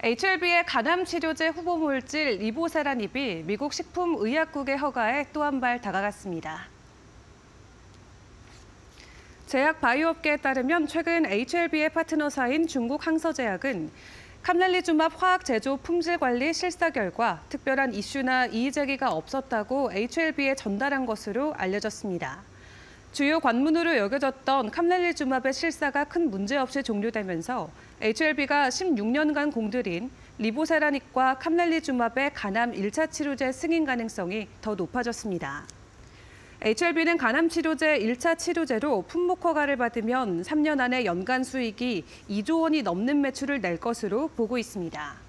HLB의 간암 치료제 후보 물질 리보세라닙이 미국 식품의약국의 허가에 또 한 발 다가갔습니다. 제약 바이오업계에 따르면 최근 HLB의 파트너사인 중국 항서제약은 캄랄리주맙 화학 제조 품질 관리 실사 결과 특별한 이슈나 이의 제기가 없었다고 HLB에 전달한 것으로 알려졌습니다. 주요 관문으로 여겨졌던 캄랄리주맙의 실사가 큰 문제 없이 종료되면서 HLB가 16년간 공들인 리보세라닉과 캄랄리주맙의 간암 1차 치료제 승인 가능성이 더 높아졌습니다. HLB는 간암 치료제 1차 치료제로 품목 허가를 받으면 3년 안에 연간 수익이 2조 원이 넘는 매출을 낼 것으로 보고 있습니다.